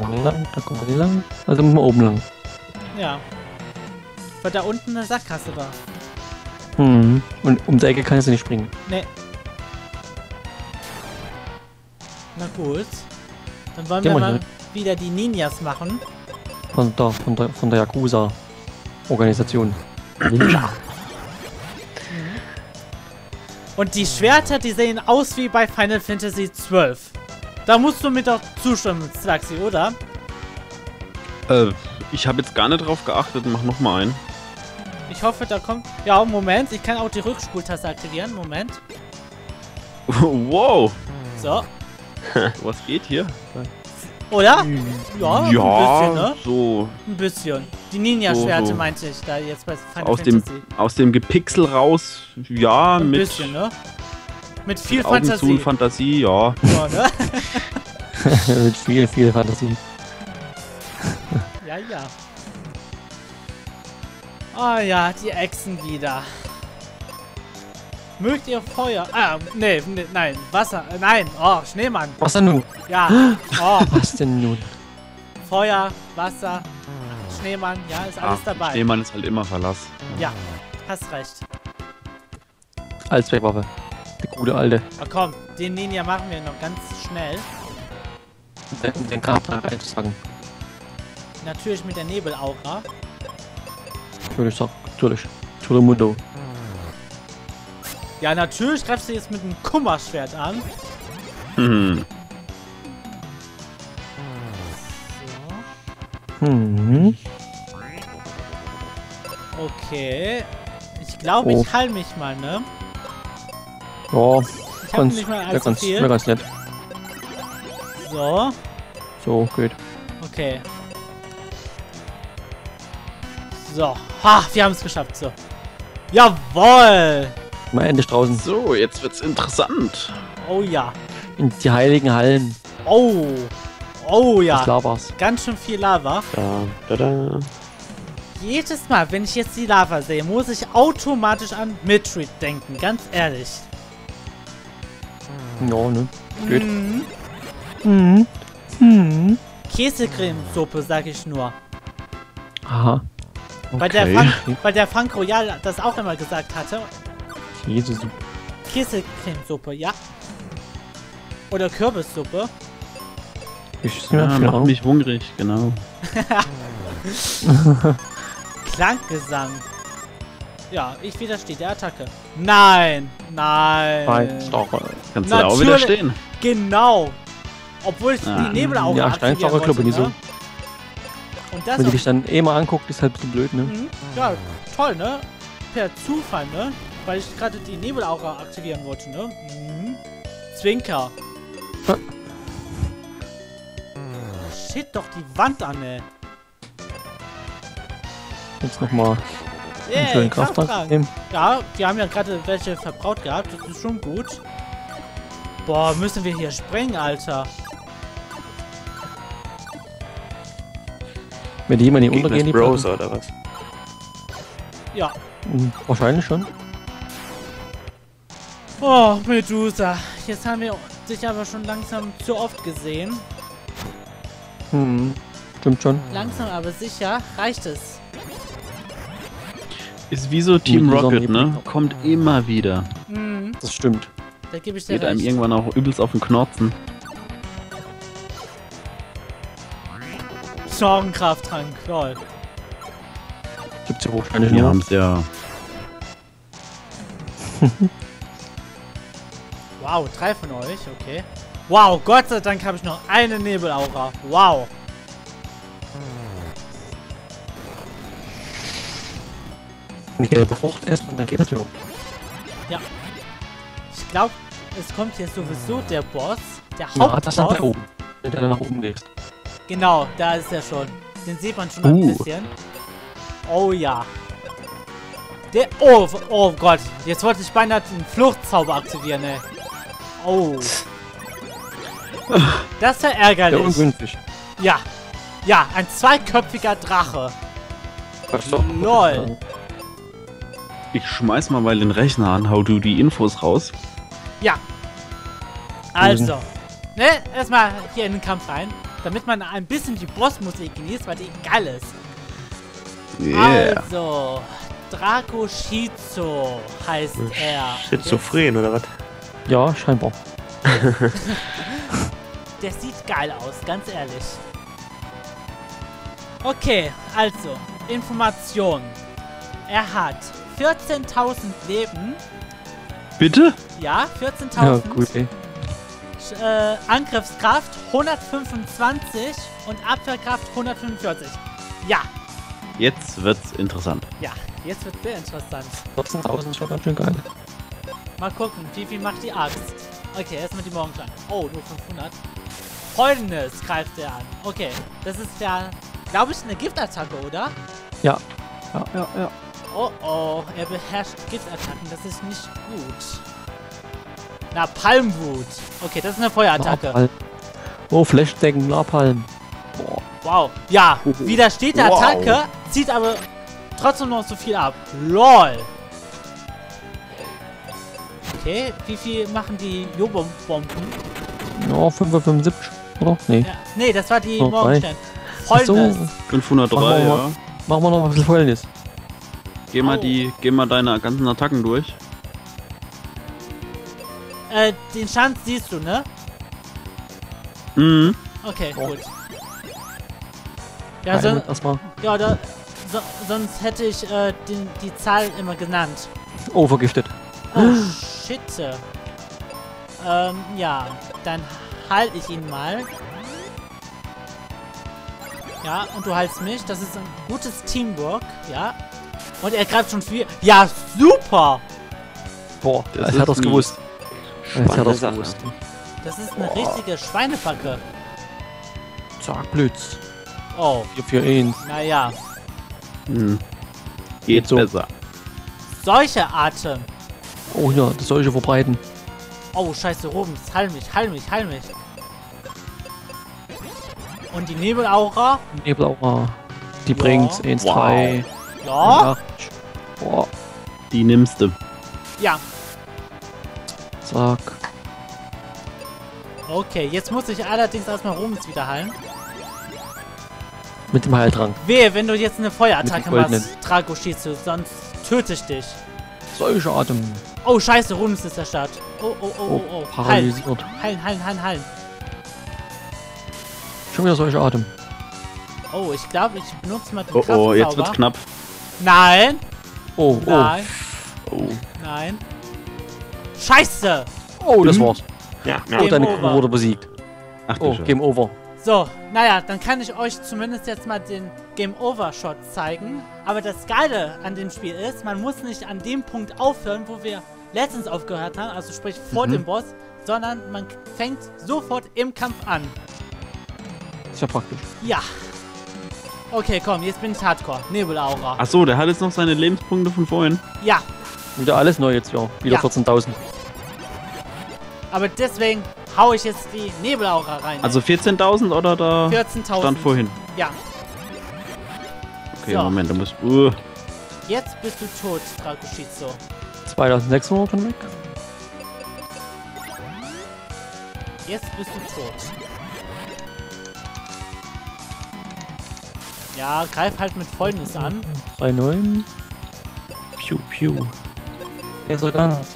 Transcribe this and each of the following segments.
kommen wir lang, da kommen wir nicht lang. Also müssen wir oben lang. Ja. Weil da unten eine Sackgasse war. Hm. Und um die Ecke kannst du nicht springen. Nee. Na gut. Dann wollen Geh wir mal mal hier. wieder die Ninjas machen. Von der, von der, von der Yakuza-Organisation. Ninja. Und die Schwerter, die sehen aus wie bei Final Fantasy XII. Da musst du mir doch zustimmen, Slaxi, oder? Äh, ich habe jetzt gar nicht drauf geachtet. Mach noch mal einen. Ich hoffe, da kommt... Ja, Moment. Ich kann auch die Rückspultaste aktivieren. Moment. wow. So. Was geht hier? Oder? Ja, ein bisschen, Ja, ne? so Ein bisschen. Die Ninja-Schwerte So, so. meinte ich da jetzt bei Final aus dem, Fantasy. aus dem Gepixel raus. Ja, Ein mit bisschen, ne? Mit viel Augen zu Fantasie. und Fantasie, ja. Ja, ne? Mit viel, viel Fantasie. ja, ja. Oh ja, die Echsen wieder. Mögt ihr Feuer? Ah, nee, nee nein. Wasser. Äh, nein. Oh, Schneemann. Was denn nun? Ja. Oh, Was denn nun? Feuer, Wasser, Schneemann. Ja, ist alles Ah, dabei. Schneemann ist halt immer Verlass. Ja, hast recht. Allzweckwaffe. Die gute alte. Oh, komm, den Ninja machen wir noch ganz schnell. Den, den Charakter einzusagen. Natürlich mit der Nebelaura. Natürlich, sag, natürlich. Telemundo. Ja, natürlich greifst du jetzt mit einem Kummerschwert an. Hm. So. Hm. Okay. Ich glaube, Oh. ich heil mich mal, ne? Ja, Ich ganz, nicht allzu ganz, viel. ja, ganz nett. So, So, geht. okay. So. Ha, wir haben es geschafft. So. Jawoll! Mal endlich draußen. So, jetzt wird's interessant. Oh ja. In die heiligen Hallen Oh. Oh ja. Lavas. Ganz schön viel Lava. Da, da, da. Jedes Mal, wenn ich jetzt die Lava sehe, muss ich automatisch an Mitrid denken. Ganz ehrlich. Ja, ne? Geht. Mhm. Hm. Hm. Käsecremesuppe, sag ich nur. Aha. Weil, der Okay. Frank, weil der Frank Royal das auch immer gesagt hatte. Jesus. Käsecremesuppe, ja. Oder Kürbissuppe. Ich Ja, keine macht mich hungrig, genau. Klanggesang. Ja, ich widerstehe der Attacke. Nein, nein. Nein, Staucher. Kannst du da auch wieder Natürlich. stehen? Genau. Obwohl ich Ah. die Nebelauge Ja, aktivieren Steinstaucher nicht wollte, so. ne? Und das Wenn du auch, dich dann eh mal anguckt, ist halt ein bisschen blöd, ne? Mhm. Ja, toll, ne? Per Zufall, ne? Weil ich gerade die Nebelaura aktivieren wollte, ne? Mhm. Zwinker. Ah. Shit doch die Wand an, ey. Jetzt nochmal einen Yay, schönen Krafttrank Krafttrank. nehmen. Ja, wir haben ja gerade welche verbraut gehabt. Das ist schon gut. Boah, müssen wir hier sprengen, Alter. Wenn die jemand nicht Gegner untergehen, ist die Browser oder was? Ja. Hm, Wahrscheinlich schon. Oh, Medusa. Jetzt haben wir dich aber schon langsam zu oft gesehen. Hm. Stimmt schon. Langsam aber sicher reicht es. Ist wie so Team Rocket, Sonne- ne? Kommt immer wieder. Mhm, Das stimmt. da gebe ich dir Geht einem recht. irgendwann auch übelst auf den Knorzen. Sorgenkrafttrank, lol. Gibt's ja wahrscheinlich Wir haben's ja. Wow, drei von euch, okay. Wow, Gott sei Dank habe ich noch eine Nebelaura. Wow. Eine gelbe Frucht essen und dann geht das ja. Ich glaube, es kommt jetzt sowieso der Boss. Der Ja, das stand da Hauptboss. oben. Wenn du nach oben gehst. Genau, da ist er schon. Den sieht man schon ein Uh. bisschen. Oh ja. Der. Oh, oh Gott. Jetzt wollte ich beinahe den Fluchtzauber aktivieren, ey. Oh. Das ist ja Der ärgerlich. ungünstig. Ja. Ja, ein zweiköpfiger Drache. Das ist doch- Lol. Ich schmeiß mal mal den Rechner an, hau du die Infos raus. Ja. Also. Ne, erstmal hier in den Kampf rein. damit man ein bisschen die Bossmusik genießt, weil die geil ist. Yeah. Also, Draco Shizu heißt er. Schizophren oder was? Ja, scheinbar. Der sieht geil aus, ganz ehrlich. Okay, also, Information. Er hat 14.000 Leben. Bitte? Ja, Ja, 14.000. gut, ey. Äh, Angriffskraft 125 und Abwehrkraft 145. Ja, Jetzt wird's interessant. ja, jetzt wird sehr interessant. 14.000 ist schon ganz schön geil. Mal gucken, wie viel macht die Axt. Okay, erstmal die Morgenklang. Oh, nur 500. Folgendes greift er an. Okay, das ist ja, glaube ich, eine Giftattacke, oder? Ja. Ja, ja, ja. Oh oh, er beherrscht Giftattacken, das ist nicht gut. Na, Palmwut. Okay, das ist eine Feuerattacke. Napalm. Oh, Flashdecken, Napalm. Boah. Wow. Ja, widersteht der Wow. Attacke, zieht aber trotzdem noch so viel ab. LOL. Okay, wie viel machen die Jobo-Bomben? Ja, 575, oder? Nee. Ja, nee, das war die Oh, Morgenstern. Ach so. Folgendes. 503, Machen wir ja. Machen wir noch ein bisschen Fäulnis. Geh mal die, geh mal deine ganzen Attacken durch. Äh, den Schanz siehst du, ne? Mhm. Okay, Oh. gut. Ja, so, erstmal. ja da, so, sonst hätte ich äh, den, die Zahl immer genannt. Oh, vergiftet. Oh, shit. Ähm, ja, dann halte ich ihn mal. Ja, und du haltst mich. Das ist ein gutes Teamwork, ja. Und er greift schon viel. Ja, super! Boah, Das ist hat nie- gewusst. Als hat Sache. gewusst. Das ist eine richtige Schweinebacke. Zack, Blitz. Oh, 4 für 1. naja. Hm. Geht so. besser. Solche Atem. Oh ja, das soll ich verbreiten. Oh, scheiße, Rubens. Heil mich, heil mich, heil mich. Und die Nebelaura. Nebelaura. Die Ja. bringt 1, Wow. 3. Ja. Boah, Die nimmst du. Ja. zack. Okay, jetzt muss ich allerdings erstmal Rubens wieder heilen. Mit dem Heiltrank. Wehe, wenn du jetzt eine Feuerattacke machst, Draco Shizu, sonst töte ich dich. Solche Atem. Oh, scheiße, Rubens ist der Start. Oh, oh, oh, Oh, oh, oh. Heilen, paralysiert. heilen, heilen, heilen, heilen. Schon wieder solche Atem. Oh, ich glaube, ich benutze mal den Oh oh, jetzt wird's knapp. Nein, Oh, oh. nein, Oh. nein. Scheiße! Oh, das Mhm. war's. Ja, Game Oh, deine. Crew wurde besiegt. Ach du Oh, Scheiße. Game Over. So, naja, dann kann ich euch zumindest jetzt mal den Game Over Shot zeigen. Aber das Geile an dem Spiel ist, man muss nicht an dem Punkt aufhören, wo wir letztens aufgehört haben, also sprich vor Mhm. dem Boss, sondern man fängt sofort im Kampf an. Ist ja praktisch. Ja. Okay, komm, jetzt bin ich Hardcore. Nebelaura. Ach so, der hat jetzt noch seine Lebenspunkte von vorhin. Ja, Wieder alles neu jetzt, ja. Wieder Ja. 14.000. aber deswegen hau ich jetzt die Nebelaura rein. Also 14.000 oder da 14.000. stand vorhin? Ja, Okay, So. Moment, da muss. Uh, jetzt bist du tot, Dragoshizo. 2600 schon weg. Jetzt bist du tot. Ja, greif halt mit Folgendes an. 3,9. Piu, piu. Er soll ganz.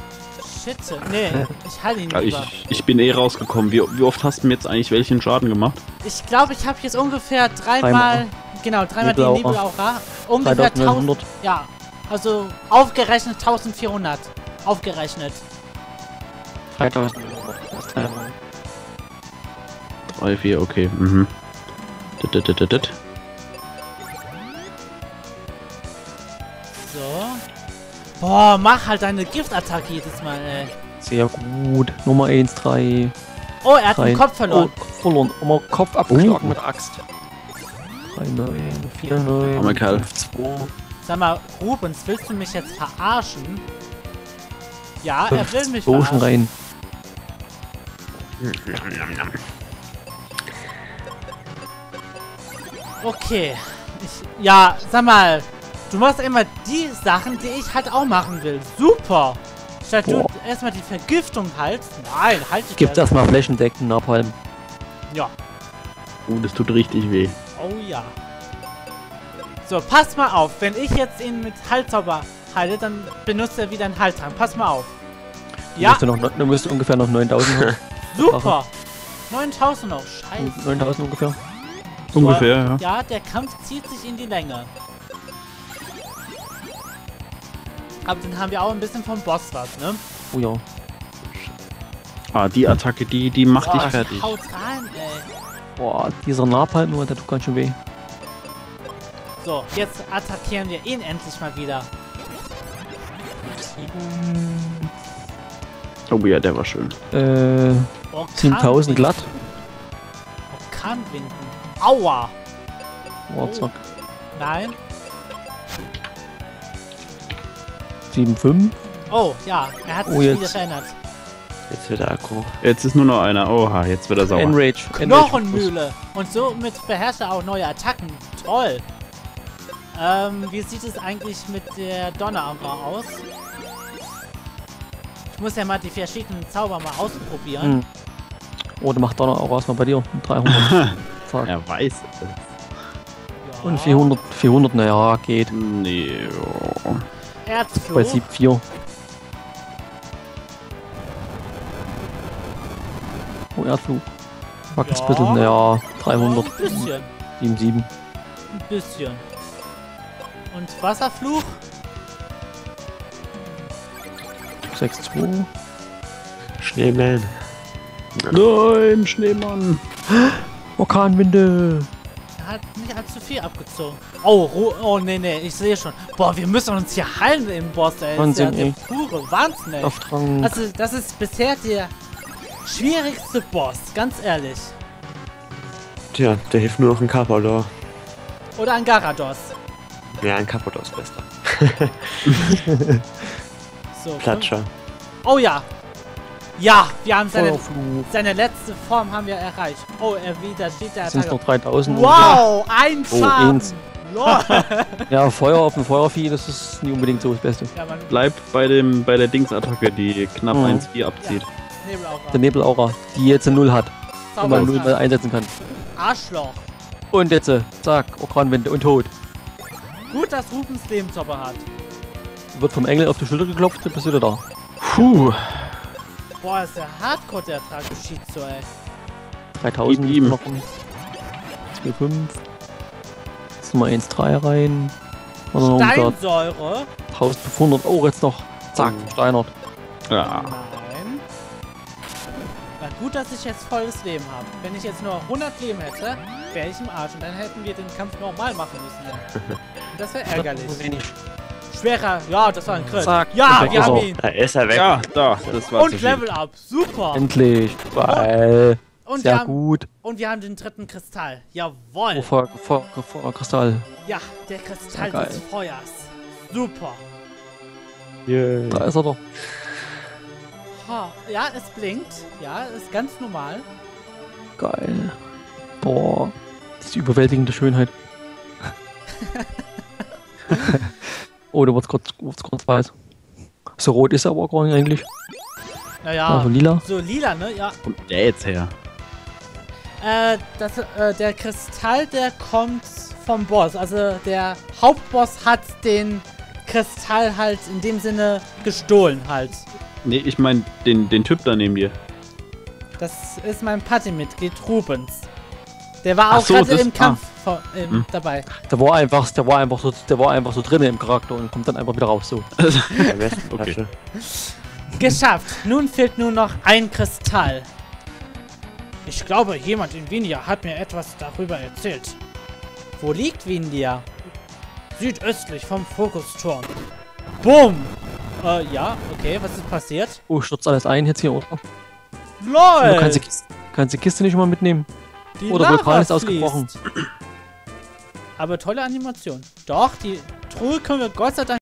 Shit, nee, ich halte ihn ja, lieber. ich, ich bin eh rausgekommen. Wie, wie oft hast du mir jetzt eigentlich welchen Schaden gemacht? Ich glaube, ich habe jetzt ungefähr dreimal, genau, dreimal die Nebelaura. Ungefähr 1000, 3900. ja, also aufgerechnet 1400. Aufgerechnet. 3900. Das ist dreimal. 3, 4, okay. Mhm. Dit, dit, dit, dit, Boah, mach halt deine Giftattacke jedes Mal, ey. Sehr gut. Nummer 1, 3. Oh, er hat den Rein. Kopf verloren. Oh, Kopf verloren. Immer Kopf abgeschlagen mit der Axt. 3, 9, 4, 9. Armer Kerl. 5, 2. Sag mal, Rubens, willst du mich jetzt verarschen? Ja, er will mich verarschen. rein. Okay. Ich, ja, sag mal, du machst immer die Sachen, die ich halt auch machen will. Super. Statt Boah. du erstmal die Vergiftung halt. Nein, halt dich Gibt's erst- erstmal Flächendecken, Napalm. Ja. Oh, das tut richtig weh. Oh ja. So, passt mal auf. Wenn ich jetzt ihn mit Heilzauber heile, dann benutzt er wieder einen Heiltrank. Pass mal auf. Du Ja, müsste noch, du müsste ungefähr noch 9000 haben. super. 9000 noch. Scheiße. 9000 ungefähr. Ungefähr, ja. Ja, der Kampf zieht sich in die Länge. Aber dann haben wir auch ein bisschen vom Boss was, ne? Oh ja. Ah, die Attacke, die, die macht dich Boah, fertig. Haut rein, ey. Boah, dieser Napalm nur, der tut ganz schön weh. So, jetzt attackieren wir ihn endlich mal wieder. Oh ja, der war schön. Äh, 7000 glatt. Orkanwinden. Aua. Boah, zack. Nein. 7,5. Oh, ja. Er hat sich Oh, wieder jetzt. verändert. Jetzt wird er aggro. Jetzt ist nur noch einer. Oha, jetzt wird er sauer. Enrage. Knochenmühle. Und somit beherrscht er auch neue Attacken. Toll. Ähm, wie sieht es eigentlich mit der Donnerambra aus? Ich muss ja mal die verschiedenen Zauber mal ausprobieren. Hm. Oh, der macht Donner auch erstmal bei dir. Mit 300. Zack. Er weiß es. Ja. Und 400, 400, naja, geht. Nee, oh. 7,4. Oh, Erdflug. Wackelspittel, Ja. naja, 300. Ein bisschen. 7,7. Ein bisschen. Und Wasserfluch? 6,2. Schneeman. Nein, Schneemann. Orkanwinde. Er hat nicht allzu viel abgezogen. Oh, oh, nee, nee, ich sehe schon. Boah, wir müssen uns hier heilen im Boss, ey. Das ist ja der pure Wahnsinn, ey. Auftrang. Also, das ist bisher der schwierigste Boss, ganz ehrlich. Tja, der hilft nur noch ein Carpador. Oder ein Garados. Ja, ein Carpador ist besser. So, Platscher. Oh ja. Ja, wir haben seine, seine letzte Form haben wir erreicht. Oh, er widersteht der Sind Attacke. noch 3000. Wow, ein Oh, Schaden. eins. Ja, Feuer auf dem Feuervieh, das ist nie unbedingt so das Beste. ja, Bleibt bei dem bei der Dingsattacke, die knapp Mhm. 1,4 abzieht. Nebelaura. Der Nebelaura, die jetzt eine Null hat. Und man Null mal einsetzen kann. Arschloch. Und jetzt, äh, zack, Orkanwinde und tot. Gut, dass Rubens Lebenszauber hat. Wird vom Engel auf die Schulter geklopft, bist du wieder da. Puh. Boah, ist der Hardcore, der Tragischizo, ey. 3000 Gib ihm. noch. 2,5. Jetzt nochmal 1,3 rein. Und dann noch wieder Steinsäure. 1500. Oh, jetzt noch. Zack, Oh. versteinert. Ja. Nein. Na gut, dass ich jetzt volles Leben habe. Wenn ich jetzt nur 100 Leben hätte, wäre ich im Arsch. Und dann hätten wir den Kampf normal machen müssen. Und das wäre ärgerlich. Wenig. Schwerer. Ja, das war ein Crit. Zack, ja, wir haben ihn. Da ist er weg. Ja, da, das war zu Und viel. Level Up. Super. Endlich. Geil. Und wir, Sehr haben, gut. und wir haben den dritten Kristall. Oh, Jawoll. Feuer, Feuer, Feuerkristall. Ja, der Kristall des. Feuers. Super. Yay. Da ist er doch. Ha, ja, es blinkt. Ja, ist ganz normal. Geil. Boah. Diese überwältigende Schönheit. oh, da wird's kurz, wird's kurz weiß. So rot ist er aber gar nicht eigentlich. Naja, Also lila. so lila, ne? Ja. Kommt der jetzt her? Äh, das, äh, der Kristall, der kommt vom Boss. Also der Hauptboss hat den Kristall halt in dem Sinne gestohlen halt. Nee, ich meine den, den Typ da neben dir. Das ist mein Partymitglied Rubens. Der war auch so, gerade das- im Kampf vor, ähm, Hm. dabei. Der war einfach, der war einfach so, der war einfach so drin im Charakter und kommt dann einfach wieder raus. So. Westentasche. Geschafft. Nun fehlt nur noch ein Kristall. Ich glaube, jemand in Vindia hat mir etwas darüber erzählt. Wo liegt Vindia? Südöstlich vom Fokusturm. Bumm! Äh, ja, okay, was ist passiert? Oh, stürzt alles ein jetzt hier, oder? LOL! Du kannst die, Kiste, kannst die Kiste nicht mal mitnehmen. die oder Lava Vulkan ist fließt. ausgebrochen. Aber tolle Animation. Doch, die Truhe können wir Gott sei Dank